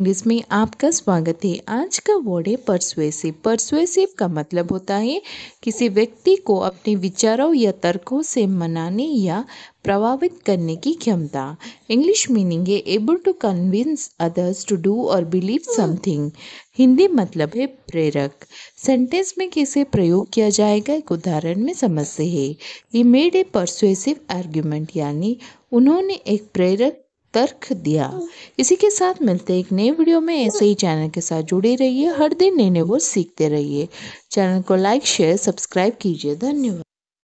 जिसमें आपका स्वागत है। आज का वर्ड है परसुएसिव परसुएसिव का मतलब होता है किसी व्यक्ति को अपने विचारों या तर्कों से मनाने या प्रभावित करने की क्षमता। इंग्लिश मीनिंग है able to convince others to do और बिलीव समथिंग हिंदी मतलब है प्रेरक। सेंटेंस में कैसे प्रयोग किया जाएगा, एक उदाहरण में समझते हैं। He made a persuasive argument यानी उन्होंने एक प्रेरक तर्क दिया। इसी के साथ मिलते हैं एक नए वीडियो में। ऐसे ही चैनल के साथ जुड़े रहिए। हर दिन नए नए वो सीखते रहिए। चैनल को लाइक शेयर सब्सक्राइब कीजिए। धन्यवाद।